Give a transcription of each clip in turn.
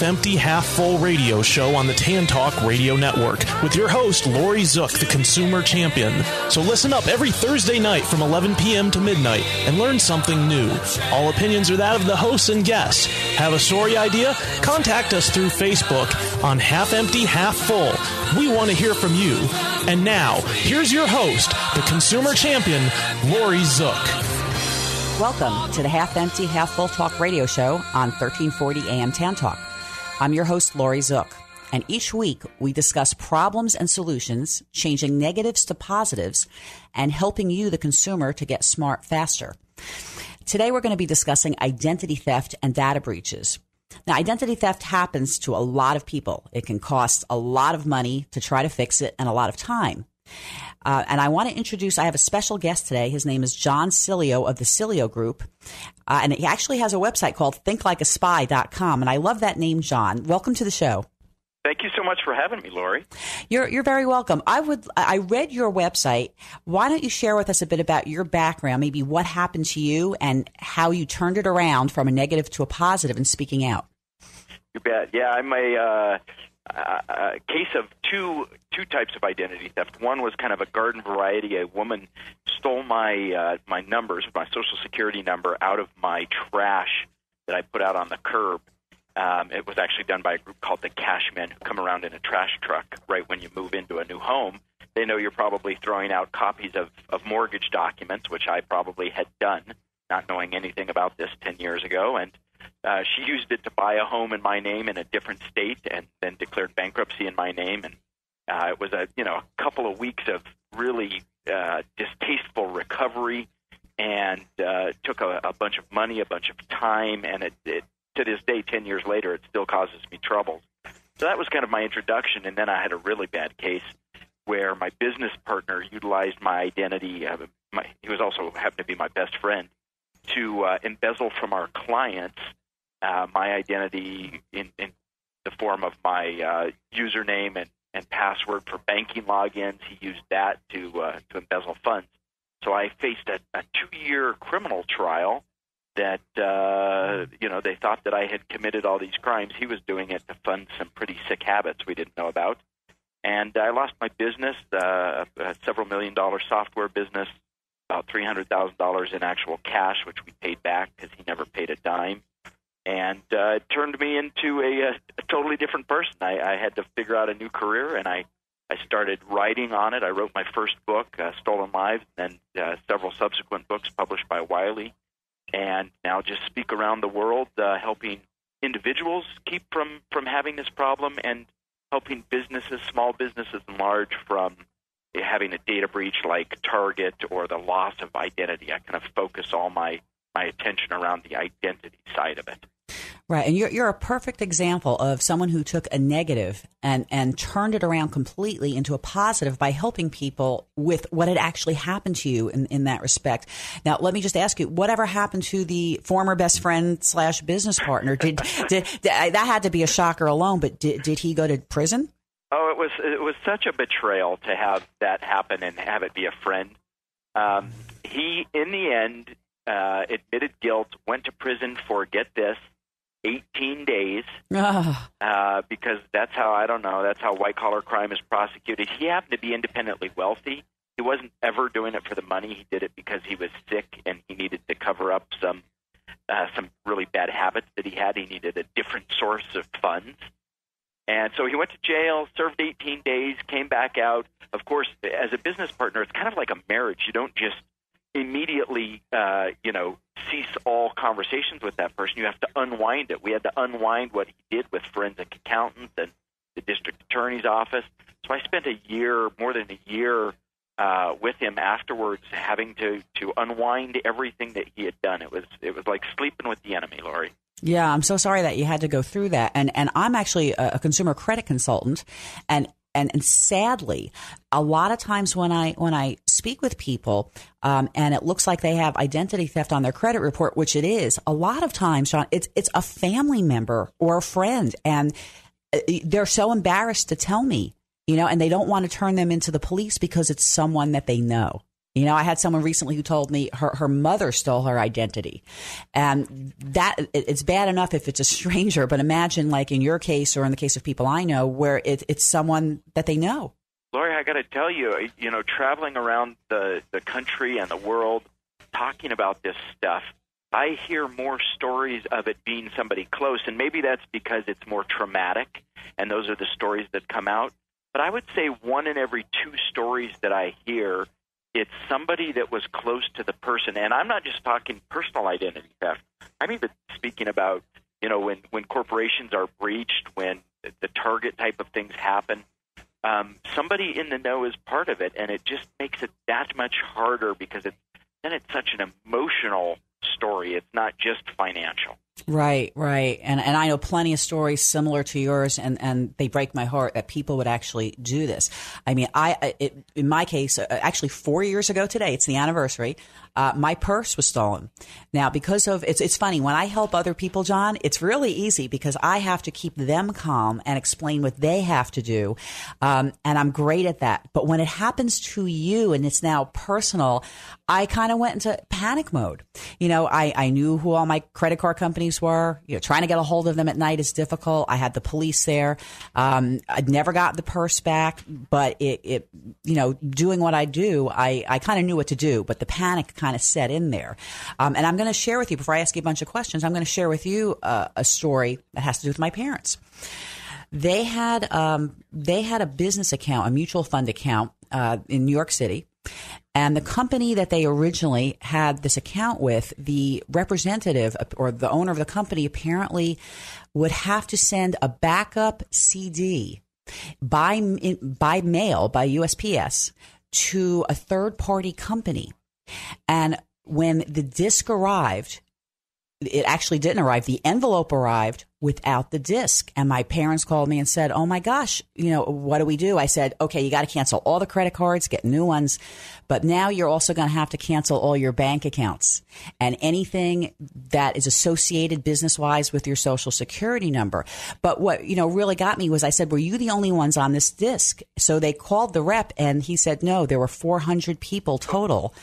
Half Empty, Half Full radio show on the Tan Talk Radio Network with your host, Laurie Zoock, the consumer champion. So listen up every Thursday night from 11 p.m. to midnight and learn something new. All opinions are that of the hosts and guests. Have a story idea? Contact us through Facebook on Half Empty, Half Full. We want to hear from you. And now, here's your host, the consumer champion, Laurie Zoock. Welcome to the Half Empty, Half Full Talk radio show on 1340 AM Tan Talk. I'm your host, Laurie Zoock, and each week we discuss problems and solutions, changing negatives to positives, and helping you, the consumer, to get smart faster. Today we're going to be discussing identity theft and data breaches. Now, identity theft happens to a lot of people. It can cost a lot of money to try to fix it and a lot of time. Uh, and I want to introduce, I have a special guest today. His name is John Sileo of the Sileo Group. Uh, and he actually has a website called thinklikeaspy.com. And I love that name, John. Welcome to the show. Thank you so much for having me, Laurie. You're, you're very welcome. I would, I read your website. Why don't you share with us a bit about your background, maybe what happened to you and how you turned it around from a negative to a positive and speaking out? You bet. Yeah, I'm a, uh, a, a case of two two types of identity theft. One was kind of a garden variety. A woman stole my uh, my numbers, my social security number, out of my trash that I put out on the curb. Um, it was actually done by a group called the Cashmen, who come around in a trash truck right when you move into a new home. They know you're probably throwing out copies of, of mortgage documents, which I probably had done, not knowing anything about this 10 years ago. And uh, she used it to buy a home in my name in a different state and then declared bankruptcy in my name. And uh, it was a you know a couple of weeks of really uh, distasteful recovery, and uh, took a, a bunch of money, a bunch of time, and it, it to this day, ten years later, it still causes me troubles. So that was kind of my introduction, and then I had a really bad case where my business partner utilized my identity. Uh, my, he was also happened to be my best friend to uh, embezzle from our clients uh, my identity in, in the form of my uh, username and, and password for banking logins. He used that to uh, to embezzle funds. So I faced a, a two-year criminal trial. That uh, you know they thought that I had committed all these crimes. He was doing it to fund some pretty sick habits we didn't know about, and I lost my business, uh, a several million dollar software business, about three hundred thousand dollars in actual cash, which we paid back because he never paid a dime and uh, it turned me into a, a totally different person. I, I had to figure out a new career, and I I started writing on it. I wrote my first book, uh, Stolen Lives, and then uh, several subsequent books published by Wiley, and now just speak around the world, uh, helping individuals keep from from having this problem, and helping businesses, small businesses and large, from having a data breach like Target or the loss of identity. I kind of focus all my my attention around the identity side of it. Right, and you're you're a perfect example of someone who took a negative and and turned it around completely into a positive by helping people with what had actually happened to you in, in that respect. Now, let me just ask you, whatever happened to the former best friend slash business partner? Did, did, did that had to be a shocker alone? But did did he go to prison? Oh, it was it was such a betrayal to have that happen and have it be a friend. Um, he, in the end, uh, admitted guilt, went to prison for get this, 18 days, uh, because that's how I don't know. That's how white collar crime is prosecuted. He happened to be independently wealthy. He wasn't ever doing it for the money. He did it because he was sick and he needed to cover up some uh, some really bad habits that he had. He needed a different source of funds. And so he went to jail, served 18 days, came back out. Of course, as a business partner, it's kind of like a marriage. You don't just immediately, uh, you know, cease all conversations with that person. You have to unwind it. We had to unwind what he did with forensic accountants and the district attorney's office. So I spent a year, more than a year, uh, with him afterwards, having to to unwind everything that he had done. It was it was like sleeping with the enemy, Laurie. Yeah, I'm so sorry that you had to go through that. And and I'm actually a, a consumer credit consultant, and and, and sadly, a lot of times when I when I speak with people, um, and it looks like they have identity theft on their credit report, which it is, a lot of times, Sean, it's it's a family member or a friend, and uh, they're so embarrassed to tell me, you know, and they don't want to turn them into the police because it's someone that they know. You know, I had someone recently who told me her, her mother stole her identity. And that it's bad enough if it's a stranger, but imagine like in your case or in the case of people I know where it, it's someone that they know. Laurie, I got to tell you, you know, traveling around the, the country and the world talking about this stuff, I hear more stories of it being somebody close, and maybe that's because it's more traumatic, and those are the stories that come out. But I would say one in every two stories that I hear it's somebody that was close to the person and i'm not just talking personal identity theft. I'm even speaking about you know when when corporations are breached when the target type of things happen. Um, somebody in the know is part of it and it just makes it that much harder because it's then it's such an emotional story. It's not just financial Right, right. And and I know plenty of stories similar to yours and and they break my heart that people would actually do this. I mean, I it, in my case uh, actually 4 years ago today, it's the anniversary. Uh, my purse was stolen. Now, because of it's it's funny when I help other people, John, it's really easy because I have to keep them calm and explain what they have to do, um, and I'm great at that. But when it happens to you and it's now personal, I kind of went into panic mode. You know, I I knew who all my credit card companies were. You know, trying to get a hold of them at night is difficult. I had the police there. Um, I'd never got the purse back, but it, it you know, doing what I do, I I kind of knew what to do, but the panic kind of set in there. Um, and I'm going to share with you, before I ask you a bunch of questions, I'm going to share with you uh, a story that has to do with my parents. They had um, they had a business account, a mutual fund account uh, in New York City, and the company that they originally had this account with, the representative or the owner of the company apparently would have to send a backup CD by by mail by USPS to a third party company and when the disc arrived, it actually didn't arrive. The envelope arrived without the disc. And my parents called me and said, Oh my gosh, you know, what do we do? I said, Okay, you got to cancel all the credit cards, get new ones. But now you're also going to have to cancel all your bank accounts and anything that is associated business wise with your social security number. But what, you know, really got me was I said, Were you the only ones on this disc? So they called the rep and he said, No, there were 400 people total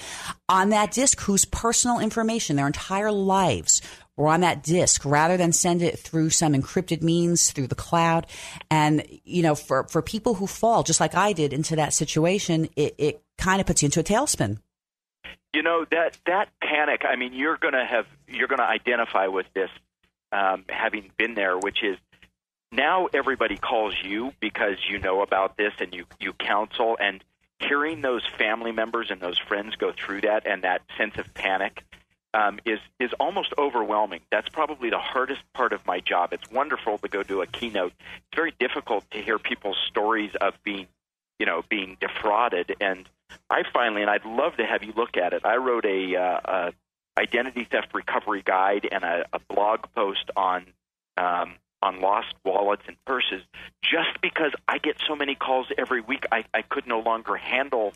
on that disc whose personal information, their entire lives or on that disk rather than send it through some encrypted means through the cloud. And, you know, for, for people who fall, just like I did into that situation, it, it kind of puts you into a tailspin. You know, that, that panic, I mean, you're going to have, you're going to identify with this, um, having been there, which is now everybody calls you because you know about this and you, you counsel and hearing those family members and those friends go through that and that sense of panic um, is is almost overwhelming. That's probably the hardest part of my job. It's wonderful to go do a keynote. It's very difficult to hear people's stories of being, you know, being defrauded. And I finally, and I'd love to have you look at it. I wrote a, uh, a identity theft recovery guide and a, a blog post on um, on lost wallets and purses, just because I get so many calls every week. I, I could no longer handle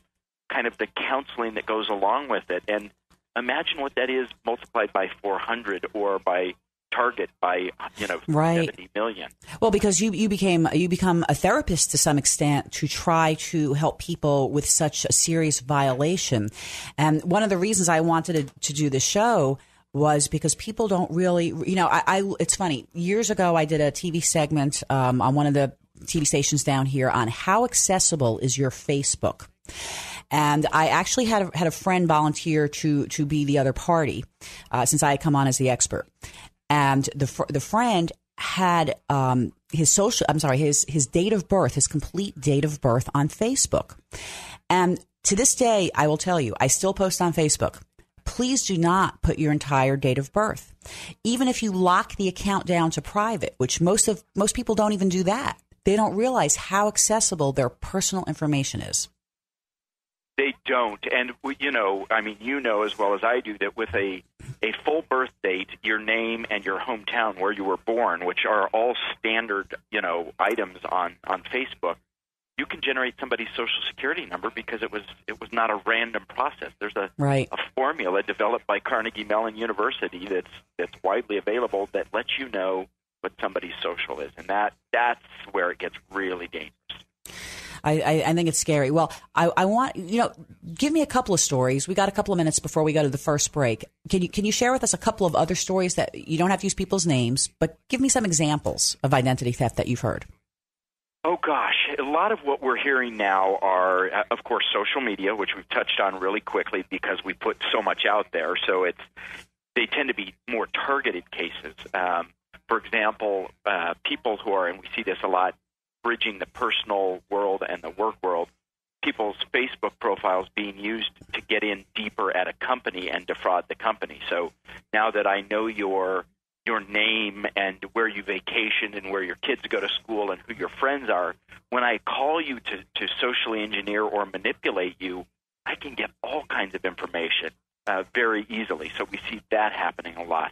kind of the counseling that goes along with it, and imagine what that is multiplied by 400 or by target by you know right. 70 million. Well, because you you became you become a therapist to some extent to try to help people with such a serious violation, and one of the reasons I wanted to, to do the show was because people don't really you know I, I it's funny years ago I did a TV segment um, on one of the TV stations down here on how accessible is your Facebook. And I actually had a, had a friend volunteer to to be the other party, uh, since I had come on as the expert. And the fr- the friend had um, his social I'm sorry his his date of birth, his complete date of birth on Facebook. And to this day, I will tell you, I still post on Facebook. Please do not put your entire date of birth. Even if you lock the account down to private, which most of most people don't even do that they don't realize how accessible their personal information is. They don't, and you know, I mean, you know as well as I do that with a a full birth date, your name and your hometown where you were born, which are all standard, you know, items on on Facebook, you can generate somebody's social security number because it was it was not a random process. There's a Right. a formula developed by Carnegie Mellon University that's that's widely available that lets you know what somebody's social is, and that that's where it gets really dangerous. I, I, I think it's scary. Well, I, I want you know, give me a couple of stories. We got a couple of minutes before we go to the first break. Can you can you share with us a couple of other stories that you don't have to use people's names, but give me some examples of identity theft that you've heard. Oh gosh, a lot of what we're hearing now are, uh, of course, social media, which we've touched on really quickly because we put so much out there. So it's they tend to be more targeted cases. Um, for example, uh, people who are, and we see this a lot, bridging the personal world and the work world. People's Facebook profiles being used to get in deeper at a company and defraud the company. So now that I know your your name and where you vacation and where your kids go to school and who your friends are, when I call you to, to socially engineer or manipulate you, I can get all kinds of information uh, very easily. So we see that happening a lot.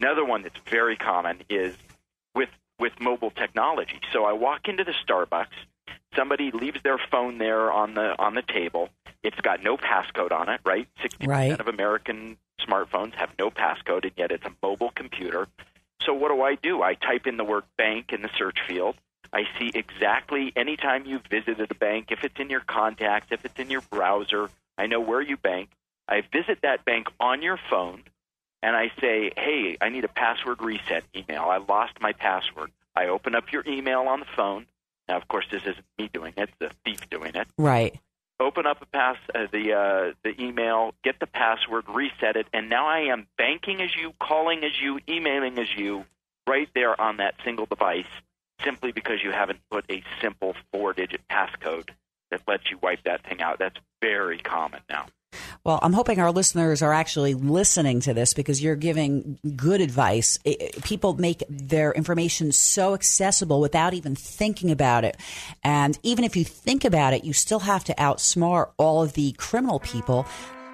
Another one that's very common is with with mobile technology. So I walk into the Starbucks, somebody leaves their phone there on the on the table. It's got no passcode on it, right? Sixty Right. percent of American smartphones have no passcode, and yet it's a mobile computer. So what do I do? I type in the word bank in the search field. I see exactly anytime you've visited a bank, if it's in your contacts, if it's in your browser, I know where you bank. I visit that bank on your phone and I say, hey, I need a password reset email. I lost my password. I open up your email on the phone. Now, of course, this isn't me doing it; the thief doing it. Right. Open up a pass uh, the uh, the email, get the password, reset it, and now I am banking as you, calling as you, emailing as you, right there on that single device, simply because you haven't put a simple four-digit passcode that lets you wipe that thing out. That's very common now. Well, I'm hoping our listeners are actually listening to this because you're giving good advice. I- I- People make their information so accessible without even thinking about it. And even if you think about it, you still have to outsmart all of the criminal people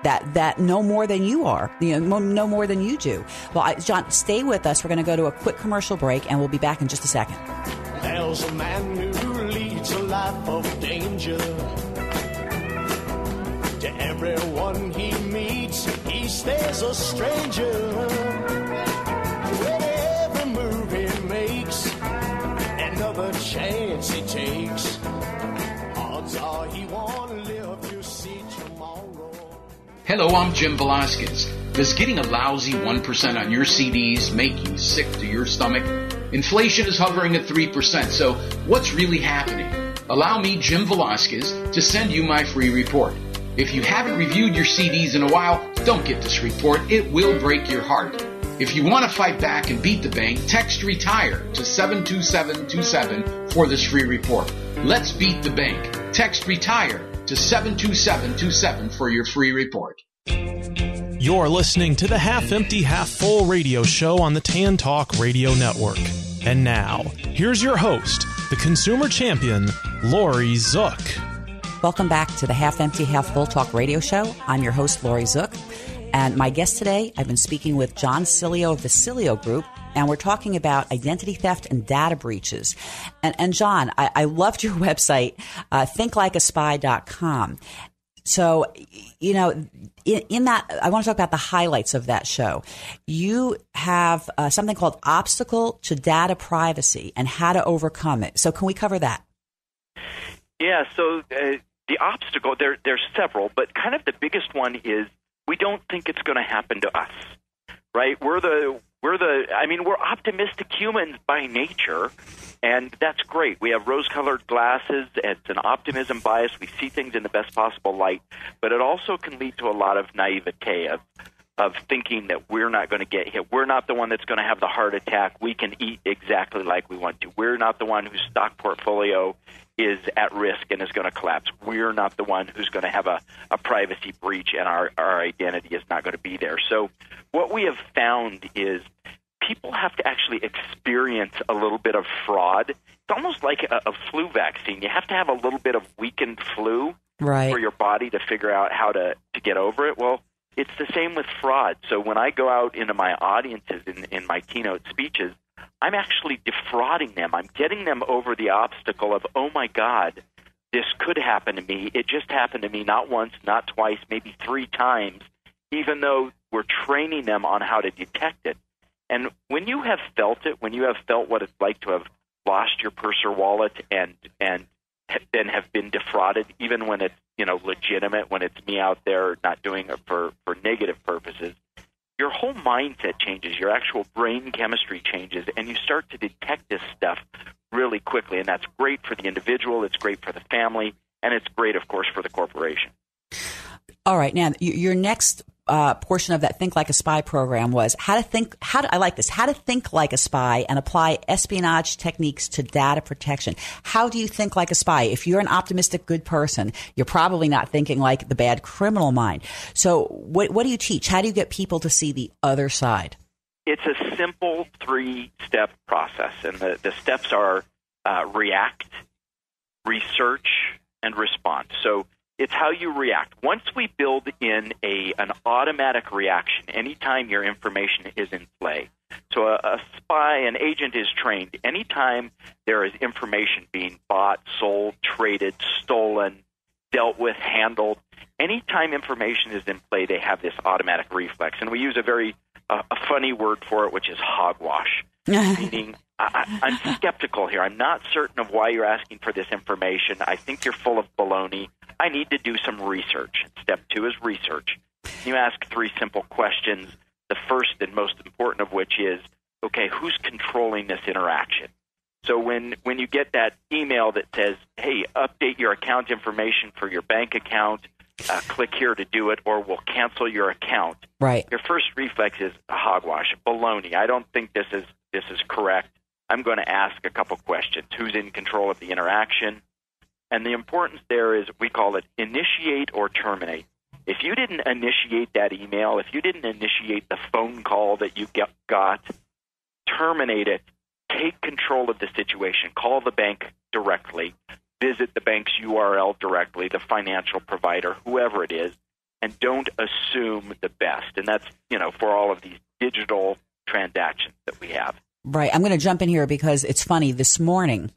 that, that know more than you are, you know more than you do. Well, I, John, stay with us. We're going to go to a quick commercial break and we'll be back in just a second. There's a man who leads a life of danger. Everyone he meets, he stays a stranger. Move he makes, another chance he takes. Odds are he won't live see tomorrow. Hello, I'm Jim Velasquez. Does getting a lousy 1% on your CDs make you sick to your stomach? Inflation is hovering at 3%, so what's really happening? Allow me, Jim Velasquez, to send you my free report. If you haven't reviewed your CDs in a while, don't get this report. It will break your heart. If you want to fight back and beat the bank, text RETIRE to 72727 for this free report. Let's beat the bank. Text RETIRE to 72727 for your free report. You're listening to the Half Empty, Half Full radio show on the Tan Talk Radio Network. And now, here's your host, the consumer champion, Laurie Zoock. Welcome back to the Half Empty, Half Full Talk radio show. I'm your host, Laurie Zoock. And my guest today, I've been speaking with John Sileo of the Sileo Group, and we're talking about identity theft and data breaches. And, and John, I, I loved your website, uh, thinklikeaspy.com. So, you know, in, in, that, I want to talk about the highlights of that show. You have uh, something called Obstacle to Data Privacy and how to overcome it. So, can we cover that? Yeah, so uh, the obstacle there there's several, but kind of the biggest one is we don't think it's going to happen to us. Right? We're the we're the I mean, we're optimistic humans by nature, and that's great. We have rose-colored glasses. It's an optimism bias. We see things in the best possible light, but it also can lead to a lot of naivete of of thinking that we're not going to get hit. We're not the one that's going to have the heart attack. We can eat exactly like we want to. We're not the one whose stock portfolio is at risk and is going to collapse. We're not the one who's going to have a, a privacy breach and our, our identity is not going to be there. So, what we have found is people have to actually experience a little bit of fraud It's almost like a, a flu vaccine. You have to have a little bit of weakened flu Right. for your body to figure out how to to get over it. Well, it's the same with fraud. So when I go out into my audiences in, in my keynote speeches, I'm actually defrauding them. I'm getting them over the obstacle of, oh my God, this could happen to me. It just happened to me not once, not twice, maybe three times, even though we're training them on how to detect it. And when you have felt it, when you have felt what it's like to have lost your purse or wallet and and then have been defrauded, even when it's you know legitimate, when it's me out there not doing it for for negative purposes, your whole mindset changes, your actual brain chemistry changes, and you start to detect this stuff really quickly. And that's great for the individual, it's great for the family, and it's great, of course, for the corporation. All right. Now, your next uh, portion of that Think Like a Spy program was how to think, how to, I like this, how to think like a spy and apply espionage techniques to data protection. How do you think like a spy? If you're an optimistic, good person, you're probably not thinking like the bad criminal mind. So, what, what do you teach? How do you get people to see the other side? It's a simple three step process, and the, the steps are uh, react, research, and respond. So it's how you react. Once we build in a an automatic reaction anytime your information is in play. So a, a spy, an agent is trained anytime there is information being bought, sold, traded, stolen, dealt with, handled. Anytime information is in play, they have this automatic reflex, and we use a very uh, a funny word for it, which is hogwash meaning I, I'm skeptical here. I'm not certain of why you're asking for this information. I think you're full of baloney. I need to do some research. Step two is research. You ask three simple questions. The first and most important of which is, okay, who's controlling this interaction? So when when you get that email that says, "Hey, update your account information for your bank account," uh, click here to do it, or we'll cancel your account Right. your first reflex is hogwash, baloney. I don't think this is this is correct. I'm going to ask a couple questions. Who's in control of the interaction? And the importance there is we call it initiate or terminate. If you didn't initiate that email, if you didn't initiate the phone call that you get, got, terminate it. Take control of the situation. Call the bank directly. Visit the bank's URL directly, the financial provider, whoever it is, and don't assume the best. And that's, you know, for all of these digital transactions that we have. Right. I'm going to jump in here because it's funny. This morning,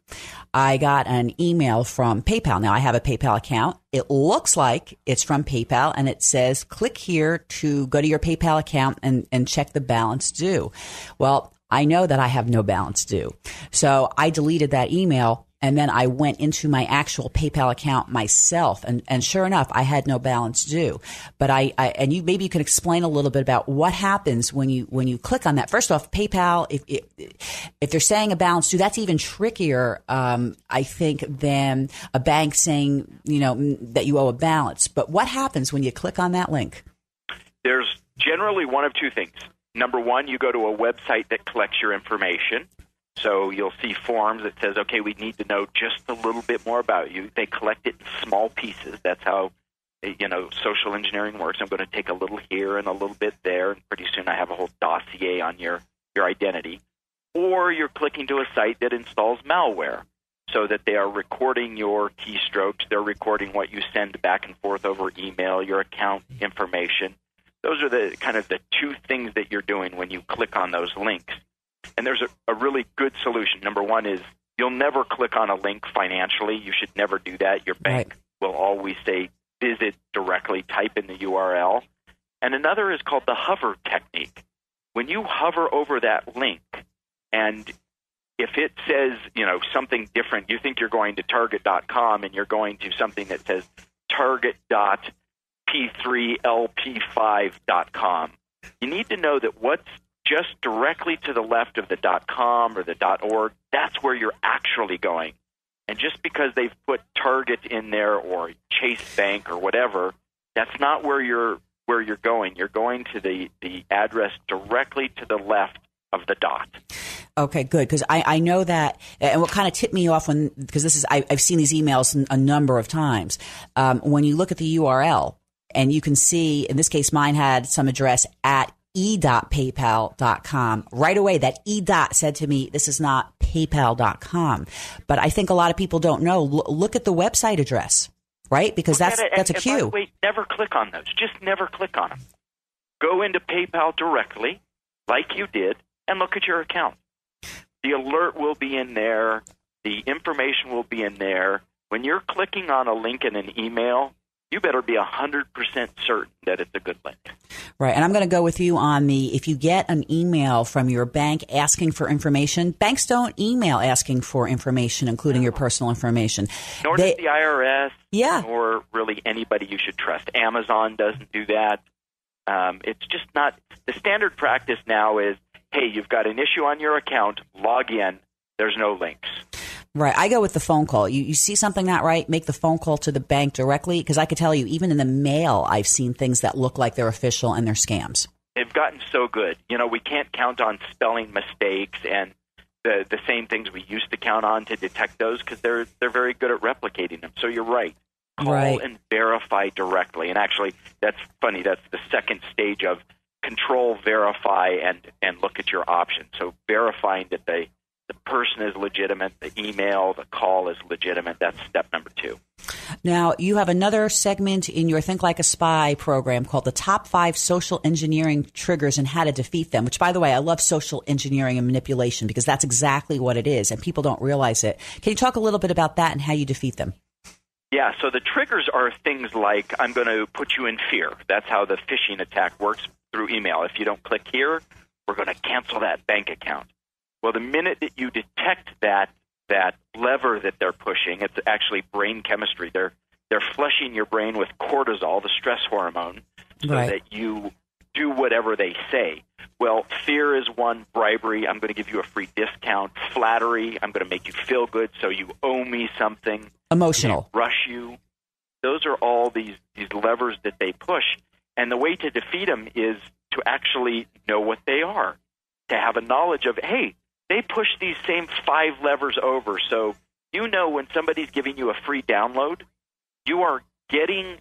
I got an email from PayPal. Now, I have a PayPal account. It looks like it's from PayPal and it says click here to go to your PayPal account and, and check the balance due. Well, I know that I have no balance due. So I deleted that email and then I went into my actual PayPal account myself, and, and sure enough, I had no balance due. But I, I and you maybe you can explain a little bit about what happens when you when you click on that. First off, PayPal, if if, if they're saying a balance due, that's even trickier, um, I think, than a bank saying you know that you owe a balance. But what happens when you click on that link? There's generally one of two things. Number one, you go to a website that collects your information. So you'll see forms that says, okay, we need to know just a little bit more about you. They collect it in small pieces. That's how you know social engineering works. I'm going to take a little here and a little bit there, and pretty soon I have a whole dossier on your your identity. Or you're clicking to a site that installs malware, so that they are recording your keystrokes. They're recording what you send back and forth over email, your account information. Those are the kind of the two things that you're doing when you click on those links. And there's a, a really good solution. Number one is you'll never click on a link financially. You should never do that. Your bank will always say visit directly, type in the URL. And another is called the hover technique. When you hover over that link and if it says, you know, something different, you think you're going to target.com and you're going to something that says target.p3lp5.com. You need to know that what's just directly to the left of the .com or the .org, that's where you're actually going. And just because they've put Target in there or Chase Bank or whatever, that's not where you're where you're going. You're going to the the address directly to the left of the dot. Okay, good. Because I, I know that, and what kind of tipped me off when, because this is, I, I've seen these emails a number of times. Um, when you look at the URL and you can see, in this case, mine had some address at e.paypal.com. Right away, that e dot said to me, this is not paypal.com. But I think a lot of people don't know. L- look at the website address, right? Because Look that's that's a and, the cue. way, never click on those. Just never click on them. Go into PayPal directly, like you did, and look at your account. The alert will be in there. The information will be in there. When you're clicking on a link in an email, you better be 100% certain that it's a good link. Right. And I'm going to go with you on the if you get an email from your bank asking for information, banks don't email asking for information, including your personal information. Nor They- does the IRS, Yeah. nor really anybody you should trust. Amazon doesn't do that. Um, it's just not. The standard practice now is hey, you've got an issue on your account, log in, there's no links. Right. I go with the phone call. You, you see something not right, make the phone call to the bank directly. Because I could tell you, even in the mail, I've seen things that look like they're official and they're scams. They've gotten so good. You know, we can't count on spelling mistakes and the the same things we used to count on to detect those because they're they're very good at replicating them. So you're right. Call Right. and verify directly. And actually, that's funny. That's the second stage of control, verify, and and look at your options. So verifying that the the person is legitimate, the email, the call is legitimate. That's step number two. Now, you have another segment in your Think Like a Spy program called the Top Five Social Engineering Triggers and How to Defeat Them, which, by the way, I love social engineering and manipulation because that's exactly what it is, and people don't realize it. Can you talk a little bit about that and how you defeat them? Yeah, so the triggers are things like I'm going to put you in fear. That's how the phishing attack works through email. If you don't click here, we're going to cancel that bank account. Well, the minute that you detect that that lever that they're pushing, it's actually brain chemistry. They're they're flushing your brain with cortisol, the stress hormone, so Right. that you do whatever they say. Well, fear is one, bribery, I'm going to give you a free discount, flattery, I'm going to make you feel good so you owe me something Emotional. rush you. Those are all these these levers that they push, and the way to defeat them is to actually know what they are, to have a knowledge of hey, they push these same five levers over, so you know when somebody's giving you a free download, you are getting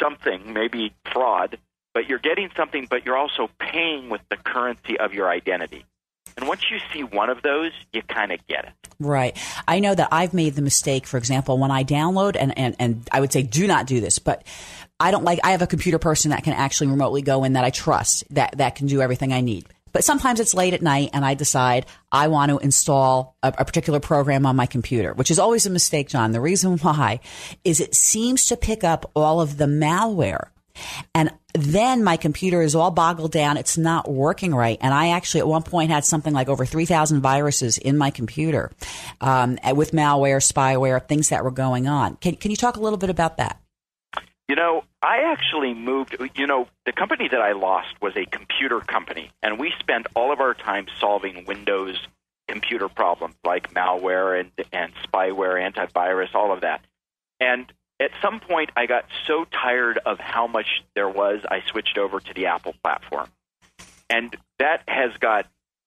something, maybe fraud, but you're getting something, but you're also paying with the currency of your identity. And once you see one of those, you kind of get it. Right. I know that I've made the mistake, for example, when I download, and, and, and I would say do not do this, but I don't like, I have a computer person that can actually remotely go in that I trust, that, that can do everything I need. But sometimes it's late at night and I decide I want to install a, a particular program on my computer, which is always a mistake, John. The reason why is it seems to pick up all of the malware. And then my computer is all boggled down. It's not working right. And I actually at one point had something like over 3,000 viruses in my computer um, with malware, spyware, things that were going on. Can, can you talk a little bit about that? You know, I actually moved. You know, the company that I lost was a computer company, and we spent all of our time solving Windows computer problems like malware and and spyware, antivirus, all of that. And at some point, I got so tired of how much there was, I switched over to the Apple platform, and that has got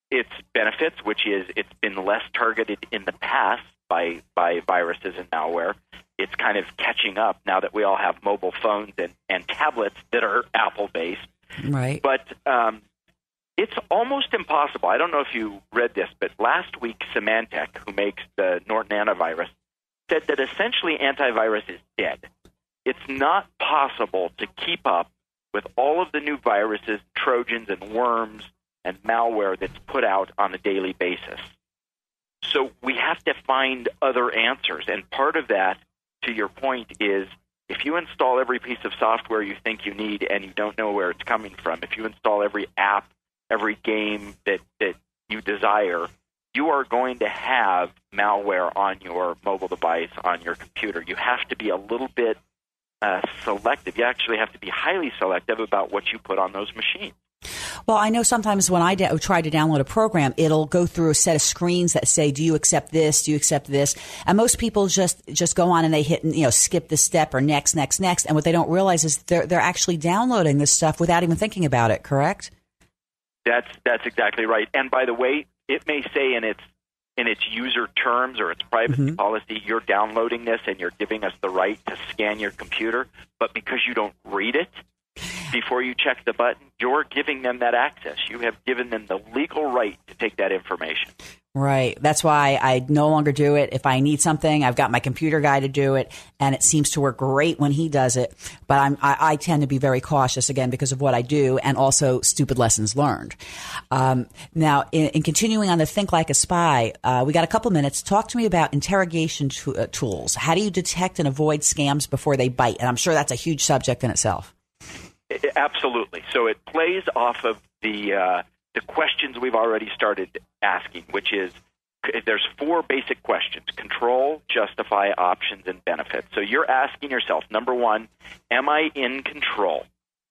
its benefits, which is it's been less targeted in the past by by viruses and malware it's kind of catching up now that we all have mobile phones and, and tablets that are Apple based. Right. But um, it's almost impossible. I don't know if you read this, but last week Symantec, who makes the Norton antivirus, said that essentially antivirus is dead. It's not possible to keep up with all of the new viruses, trojans, and worms and malware that's put out on a daily basis. So we have to find other answers. And part of that, to your point, is if you install every piece of software you think you need and you don't know where it's coming from, if you install every app, every game that, that you desire, you are going to have malware on your mobile device, on your computer. You have to be a little bit uh, selective. You actually have to be highly selective about what you put on those machines. Well, I know sometimes when I try to download a program, it'll go through a set of screens that say, "Do you accept this? Do you accept this?" And most people just just go on and they hit, you know, skip this step or next, next, next. And what they don't realize is they're they're actually downloading this stuff without even thinking about it. Correct? That's that's exactly right. And by the way, it may say in its in its user terms or its privacy mm-hmm. policy, you're downloading this and you're giving us the right to scan your computer, but because you don't read it, before you check the button, you're giving them that access. You have given them the legal right to take that information. Right. That's why I no longer do it. If I need something, I've got my computer guy to do it, and it seems to work great when he does it. But I'm, I, I tend to be very cautious again because of what I do, and also stupid lessons learned. Um, now, in, in, continuing on the think like a spy, uh, we got a couple minutes. Talk to me about interrogation uh, tools. How do you detect and avoid scams before they bite? And I'm sure that's a huge subject in itself. Absolutely. So it plays off of the uh, the questions we've already started asking, which is there's four basic questions control, justify, options, and benefits. So you're asking yourself number one, am I in control?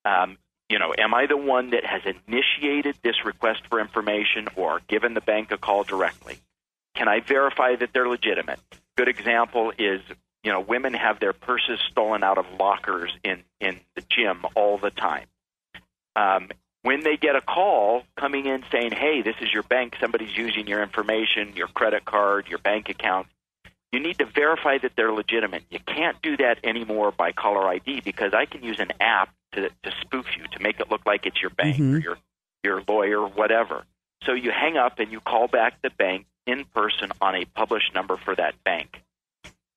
Um, you know, am I the one that has initiated this request for information or given the bank a call directly? Can I verify that they're legitimate? Good example is, you know, women have their purses stolen out of lockers in, in the gym all the time. Um, when they get a call coming in saying, hey, this is your bank, somebody's using your information, your credit card, your bank account, you need to verify that they're legitimate. You can't do that anymore by caller ID because I can use an app to, to spoof you, to make it look like it's your bank mm-hmm. or your, your lawyer, whatever. So you hang up and you call back the bank in person on a published number for that bank.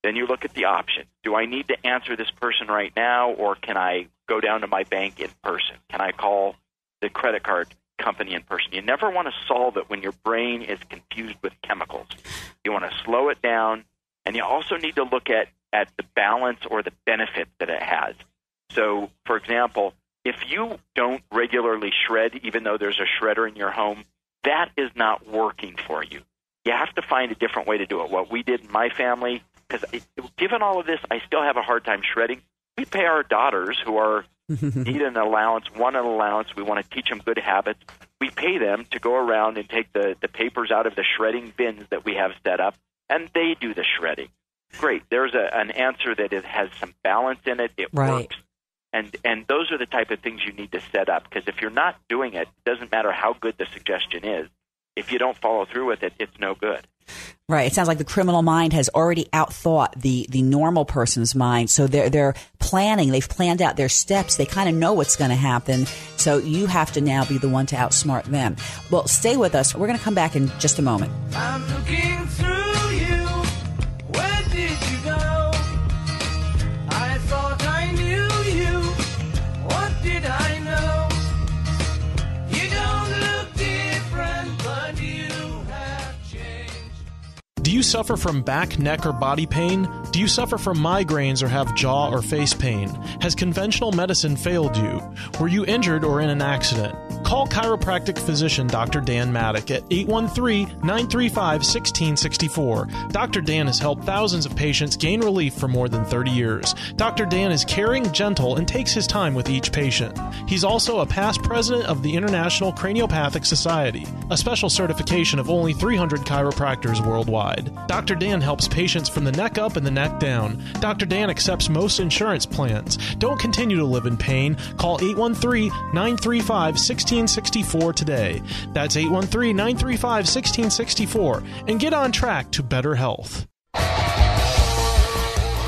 Then you look at the option. Do I need to answer this person right now, or can I go down to my bank in person? Can I call the credit card company in person. You never want to solve it when your brain is confused with chemicals. You want to slow it down, and you also need to look at, at the balance or the benefit that it has. So, for example, if you don't regularly shred, even though there's a shredder in your home, that is not working for you. You have to find a different way to do it. What we did in my family, because given all of this, I still have a hard time shredding. We pay our daughters who are need an allowance, want an allowance. We want to teach them good habits. We pay them to go around and take the, the papers out of the shredding bins that we have set up, and they do the shredding. Great. There's a, an answer that it has some balance in it. It right. works. And, and those are the type of things you need to set up because if you're not doing it, it doesn't matter how good the suggestion is. If you don't follow through with it, it's no good. Right. It sounds like the criminal mind has already outthought the, the normal person's mind. So they're, they're planning. They've planned out their steps. They kind of know what's going to happen. So you have to now be the one to outsmart them. Well, stay with us. We're going to come back in just a moment. You suffer from back, neck, or body pain? Do you suffer from migraines or have jaw or face pain? Has conventional medicine failed you? Were you injured or in an accident? Call chiropractic physician Dr. Dan Maddock at 813-935-1664. Dr. Dan has helped thousands of patients gain relief for more than 30 years. Dr. Dan is caring, gentle, and takes his time with each patient. He's also a past president of the International Craniopathic Society, a special certification of only 300 chiropractors worldwide. Dr. Dan helps patients from the neck up and the neck down. Dr. Dan accepts most insurance plans. Don't continue to live in pain. Call 813 935 1664 today. That's 813 935 1664 and get on track to better health.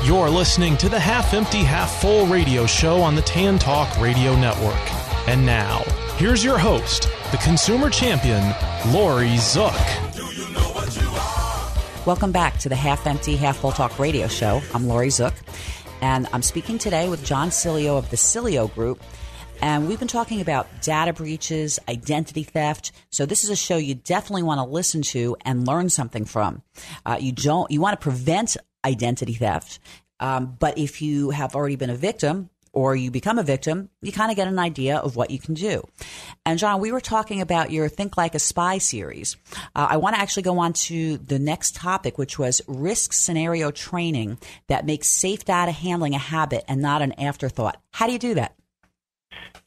You're listening to the Half Empty, Half Full radio show on the Tan Talk Radio Network. And now, here's your host, the consumer champion, Laurie Zoock. Welcome back to the Half Empty, Half Full Talk radio show. I'm Laurie Zoock, and I'm speaking today with John Sileo of the Sileo Group. And we've been talking about data breaches, identity theft. So this is a show you definitely want to listen to and learn something from. Uh, you don't, you want to prevent identity theft. Um, but if you have already been a victim, or you become a victim, you kind of get an idea of what you can do. And John, we were talking about your Think Like a Spy series. Uh, I want to actually go on to the next topic, which was risk scenario training that makes safe data handling a habit and not an afterthought. How do you do that?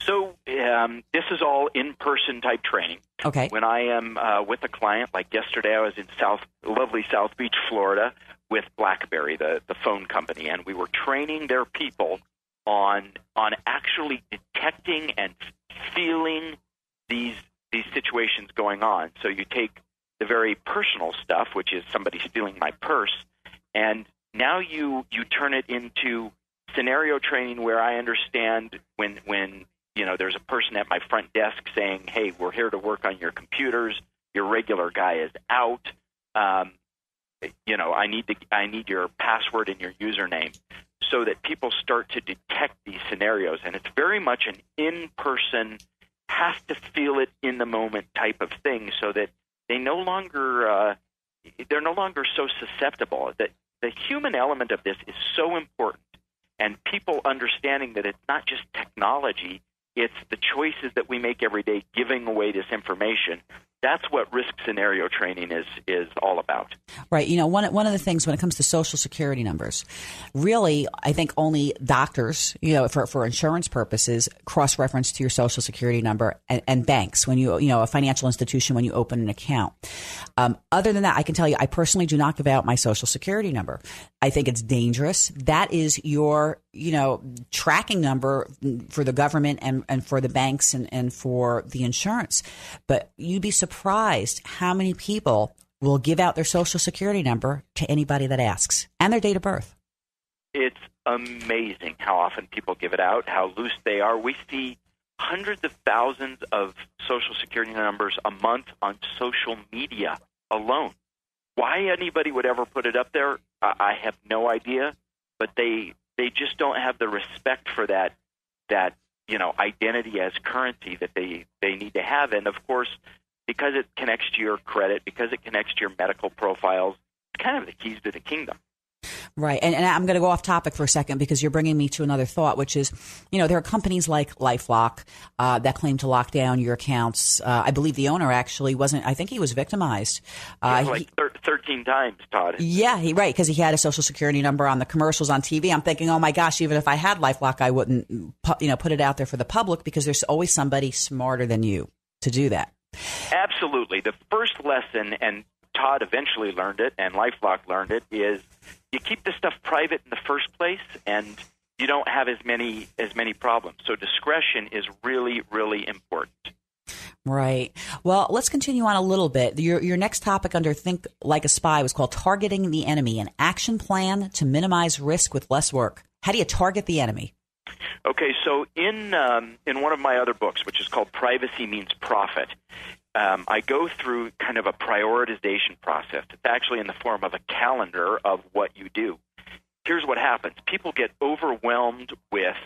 So um, this is all in-person type training. Okay. When I am uh, with a client, like yesterday, I was in South, lovely South Beach, Florida, with BlackBerry, the the phone company, and we were training their people on on actually detecting and feeling these these situations going on. So you take the very personal stuff, which is somebody stealing my purse, and now you you turn it into scenario training where I understand when when you know, there's a person at my front desk saying, "Hey, we're here to work on your computers. Your regular guy is out. Um, you know, I need to, I need your password and your username." So that people start to detect these scenarios, and it's very much an in-person, have to feel it in the moment type of thing, so that they no longer uh, they're no longer so susceptible. That the human element of this is so important, and people understanding that it's not just technology; it's the choices that we make every day, giving away this information. That's what risk scenario training is is all about. Right. You know, one one of the things when it comes to social security numbers, really, I think only doctors, you know, for, for insurance purposes, cross reference to your social security number and, and, banks when you, you know, a financial institution when you open an account. Um, other than that, I can tell you, I personally do not give out my social security number. I think it's dangerous. That is your, you know, tracking number for the government and, and for the banks and, and for the insurance. But you'd be surprised surprised how many people will give out their social security number to anybody that asks and their date of birth. It's amazing how often people give it out, how loose they are. We see hundreds of thousands of social security numbers a month on social media alone. Why anybody would ever put it up there, I have no idea, but they they just don't have the respect for that that you know identity as currency that they they need to have and of course because it connects to your credit, because it connects to your medical profiles, it's kind of the keys to the kingdom. Right. And, and I'm going to go off topic for a second because you're bringing me to another thought, which is, you know, there are companies like Lifelock uh, that claim to lock down your accounts. Uh, I believe the owner actually wasn't, I think he was victimized. Uh, yeah, like thir- 13 times, Todd. Yeah, he, right. Because he had a social security number on the commercials on TV. I'm thinking, oh my gosh, even if I had Lifelock, I wouldn't, you know, put it out there for the public because there's always somebody smarter than you to do that. Absolutely. The first lesson, and Todd eventually learned it, and LifeLock learned it, is you keep the stuff private in the first place, and you don't have as many as many problems. So discretion is really, really important. Right. Well, let's continue on a little bit. Your your next topic under Think Like a Spy was called Targeting the Enemy, an action plan to minimize risk with less work. How do you target the enemy? Okay, so in um, in one of my other books, which is called Privacy Means Profit, um, I go through kind of a prioritization process. It's actually in the form of a calendar of what you do. Here's what happens: people get overwhelmed with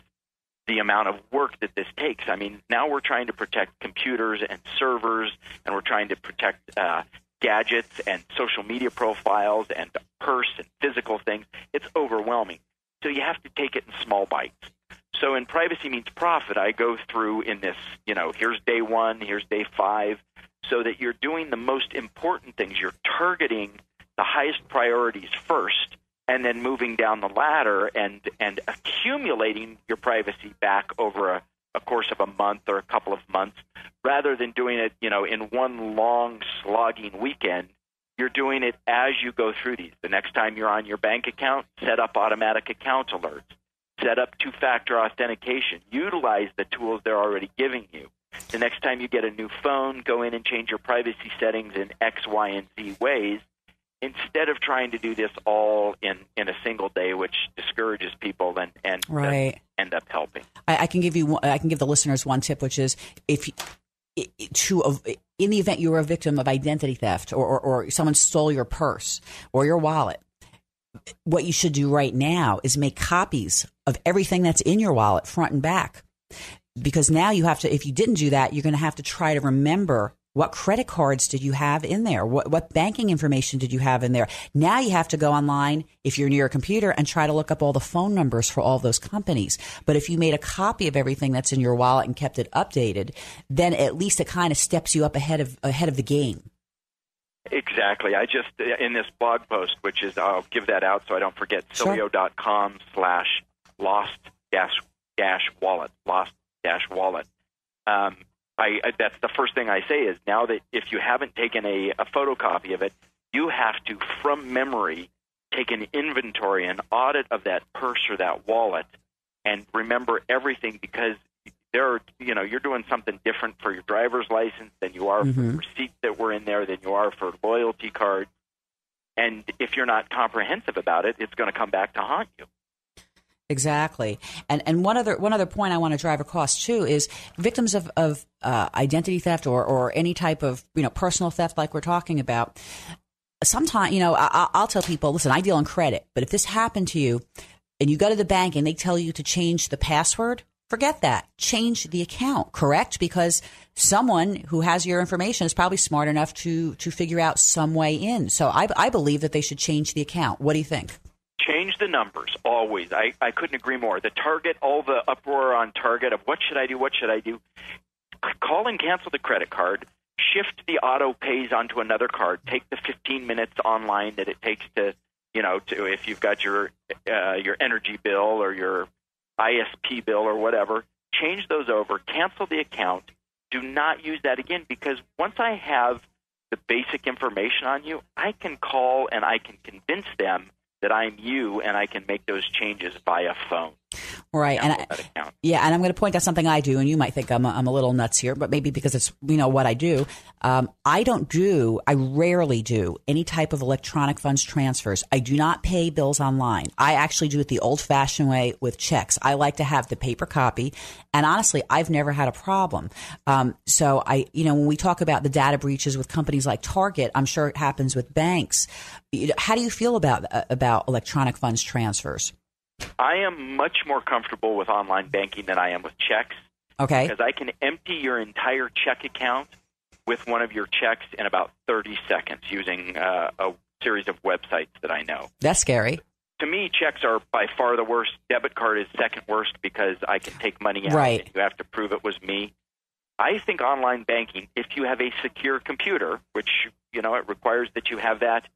the amount of work that this takes. I mean, now we're trying to protect computers and servers, and we're trying to protect uh, gadgets and social media profiles and purse and physical things. It's overwhelming. So you have to take it in small bites. So in privacy means profit, I go through in this, you know, here's day one, here's day five, so that you're doing the most important things. You're targeting the highest priorities first and then moving down the ladder and, and accumulating your privacy back over a, a course of a month or a couple of months rather than doing it, you know, in one long slogging weekend. You're doing it as you go through these. The next time you're on your bank account, set up automatic account alerts set up two factor authentication, utilize the tools they're already giving you. The next time you get a new phone, go in and change your privacy settings in X, Y, and Z ways instead of trying to do this all in, in a single day, which discourages people and, and right. end up helping. I, I, can give you, I can give the listeners one tip, which is if to in the event you were a victim of identity theft or, or, or someone stole your purse or your wallet, what you should do right now is make copies of everything that's in your wallet, front and back. Because now you have to, if you didn't do that, you're going to have to try to remember what credit cards did you have in there? What, what banking information did you have in there? Now you have to go online if you're near a computer and try to look up all the phone numbers for all those companies. But if you made a copy of everything that's in your wallet and kept it updated, then at least it kind of steps you up ahead of ahead of the game. Exactly. I just in this blog post, which is I'll give that out so I don't forget. Sure. com slash lost dash dash wallet lost dash wallet. Um, I, I that's the first thing I say is now that if you haven't taken a, a photocopy of it, you have to from memory take an inventory, an audit of that purse or that wallet, and remember everything because there are, you know, you're doing something different for your driver's license than you are mm-hmm. for receipts that were in there than you are for loyalty cards. And if you're not comprehensive about it, it's going to come back to haunt you. Exactly. And and one other one other point I want to drive across too is victims of of uh, identity theft or or any type of you know personal theft like we're talking about. Sometimes you know I, I'll tell people, listen, I deal in credit, but if this happened to you, and you go to the bank and they tell you to change the password, forget that. Change the account, correct? Because someone who has your information is probably smart enough to to figure out some way in. So I, I believe that they should change the account. What do you think? change the numbers always. I, I couldn't agree more. The target, all the uproar on target of what should I do, what should I do. Call and cancel the credit card. Shift the auto pays onto another card. Take the 15 minutes online that it takes to, you know, to if you've got your uh, your energy bill or your ISP bill or whatever. Change those over. Cancel the account. Do not use that again because once I have the basic information on you, I can call and I can convince them that I'm you and I can make those changes via phone. Right, and I, yeah, and I'm going to point out something I do, and you might think I'm a, I'm a little nuts here, but maybe because it's you know what I do. Um, I don't do, I rarely do any type of electronic funds transfers. I do not pay bills online. I actually do it the old-fashioned way with checks. I like to have the paper copy, and honestly, I've never had a problem. Um, so I, you know, when we talk about the data breaches with companies like Target, I'm sure it happens with banks. How do you feel about uh, about electronic funds transfers? I am much more comfortable with online banking than I am with checks. Okay. Because I can empty your entire check account with one of your checks in about 30 seconds using uh, a series of websites that I know. That's scary. To me, checks are by far the worst. Debit card is second worst because I can take money out Right. and you have to prove it was me. I think online banking, if you have a secure computer, which you know it requires that you have that,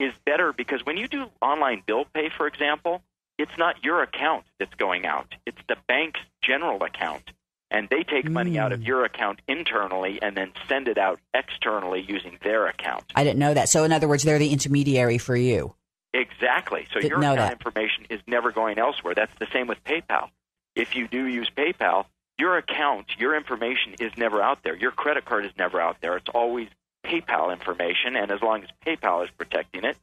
is better because when you do online bill pay, for example, it's not your account that's going out; it's the bank's general account, and they take money out of mm. your account internally and then send it out externally using their account. I didn't know that. So, in other words, they're the intermediary for you. Exactly. So Didn't your account that. information is never going elsewhere. That's the same with PayPal. If you do use PayPal, your account, your information is never out there. Your credit card is never out there. It's always PayPal information, and as long as PayPal is protecting it,